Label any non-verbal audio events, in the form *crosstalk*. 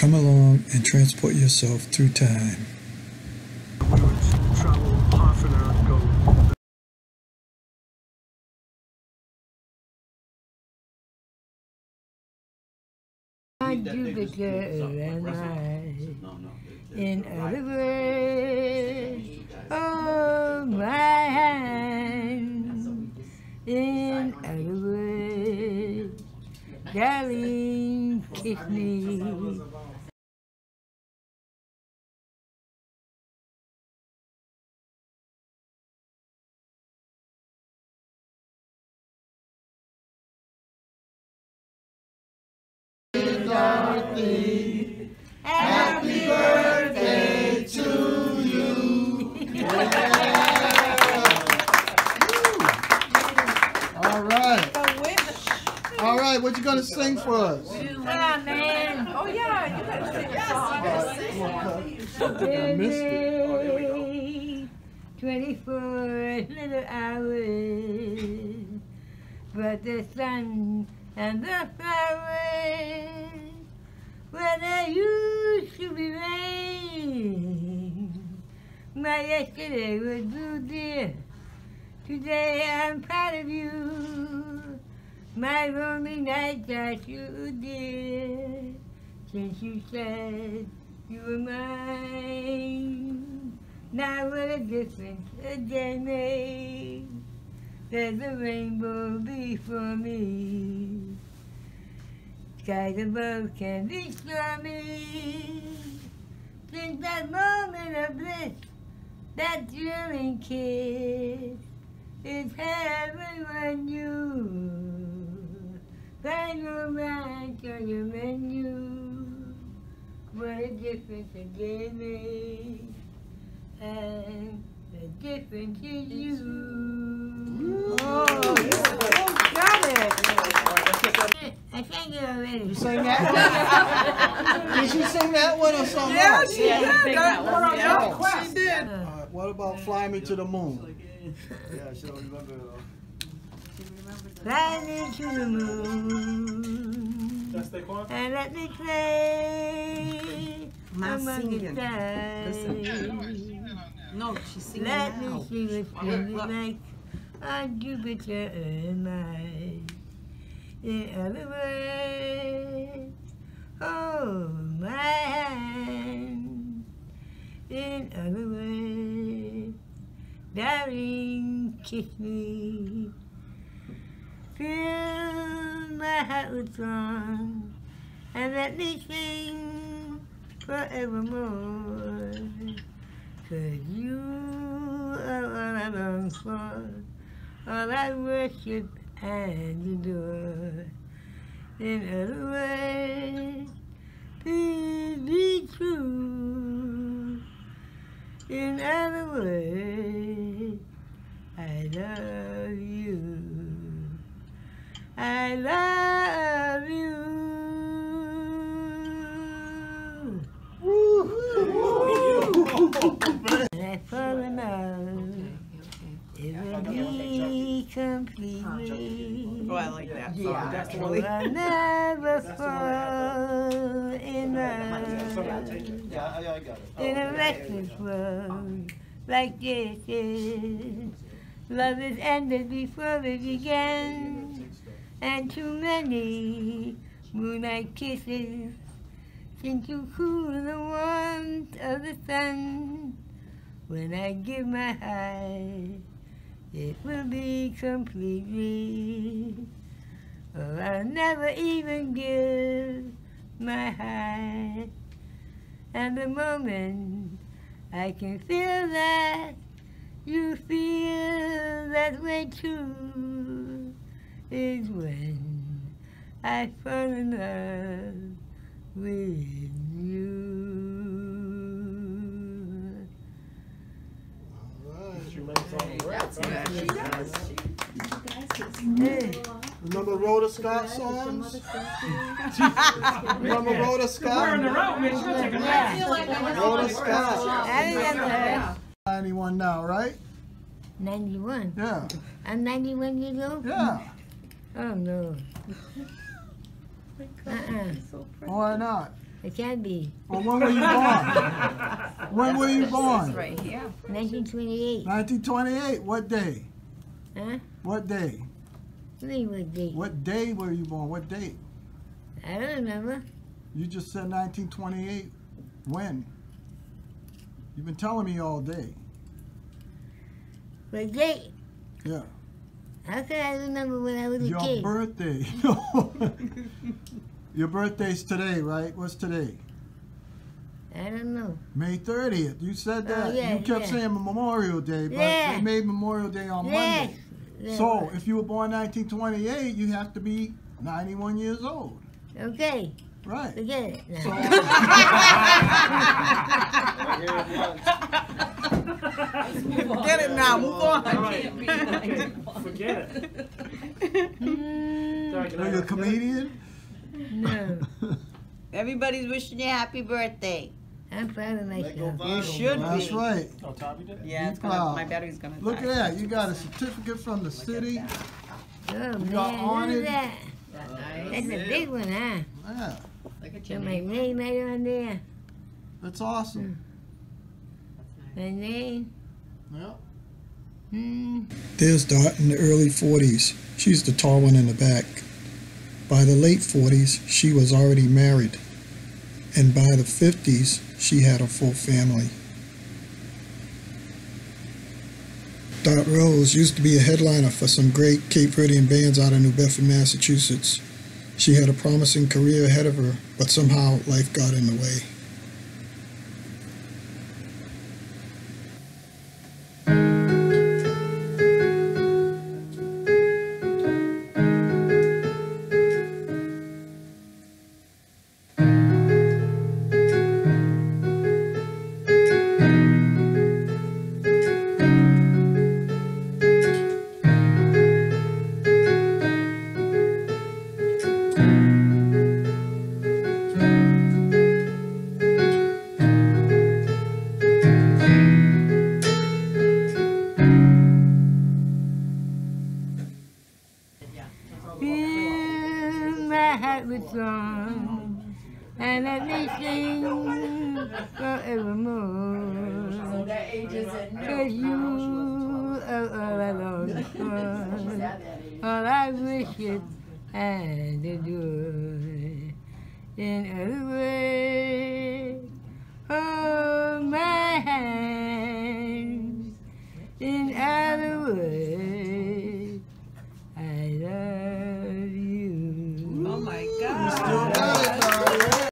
Come along and transport yourself through time. Hour, go on Jupiter and I. In other words, oh my hand. In other words, darling, kiss me. Sing for us? On, man. Oh yeah, you gotta sing a song. I missed it. Day, 24 little hours, but the sun and the flowers, where there used to be rain. My yesterday was blue, dear. Today I'm proud of you. My lonely nights are too dear since you said you were mine. Now what a difference a day eh? made. There's a rainbow before me. Skies above can be stormy. Since that moment of bliss, that thrilling kiss, it's heaven when you find romance on your menu. What a difference a day makes, and the difference is you. Oh, got it! I sang it already. You sang that one? *laughs* Did she sing that one or something Yeah, else? she did. picked that one one, on yeah. quest. She did. All right, what about Fly Me to the Moon? Yeah, she don't remember it all. Me to the moon and let me play My the stars. No, she's singing Let me see what feels like on Jupiter and. In other words, hold my hand. In other words, darling, kiss me. Fill my heart with song and let me sing forevermore. Cause you are all I long for, all I worship and adore. In other words, please be true. In other words, I love you. I love you. And I fall in love. It will be completely. Oh, I like that song. Yeah. *laughs* That's Oh. I'll never fall in love Yeah, I, I got it. in a oh, reckless world like this is. Love is ended before it began, and too many moonlight kisses seem to cool the warmth of the sun. When I give my heart, it will be completely. I'll never even give my heart. And the moment I can feel that. You feel that way too. Is when I fall in love with Remember Rhoda Scott songs? *laughs* Remember Rhoda Scott? yeah, Rhoda Scott. I remember her. 91 now, right? 91. Yeah. I'm 91 years old? Yeah. Oh, no. Uh-uh. So Why not? It can be. Or when were you born? when were you born? Right here. 1928. 1928. What day? Huh? What day? What do you what day were you born? What date? I don't remember. You just said 1928. When? You've been telling me all day. What date? Yeah. How can I remember when I was a kid? Your birthday. *laughs* Your birthday's today, right? What's today? I don't know. May 30th. You said Oh, that. yeah, you kept yeah. saying Memorial Day, but Yeah. they made Memorial Day on Yes. Monday. Yeah, So, well, if you were born 1928, you have to be 91 years old. Okay, Right. forget it. now. So, *laughs* Forget it now, move on. Forget it. Mm, Sorry, are you a comedian? no, *laughs* Everybody's wishing you happy birthday. I'm proud of myself. You should That's be. right. Oh, Tommy did? Yeah, it's Be gonna, proud. my battery's gonna Look die. at that. You got a certificate from the city. Oh got man, look honored. at that. That's a big one, huh? Yeah, Look Got my name right on there. that's awesome. My name. Yeah. Hmm. There's Dot in the early 40s. She's the tall one in the back. By the late 40s, she was already married. And by the 50s, she had a full family. Dot Rose used to be a headliner for some great Cape Verdean bands out of New Bedford, Massachusetts. She had a promising career ahead of her, but somehow life got in the way. And me sing forevermore. Cause you are all I long for, all I wish it and adore. In other words,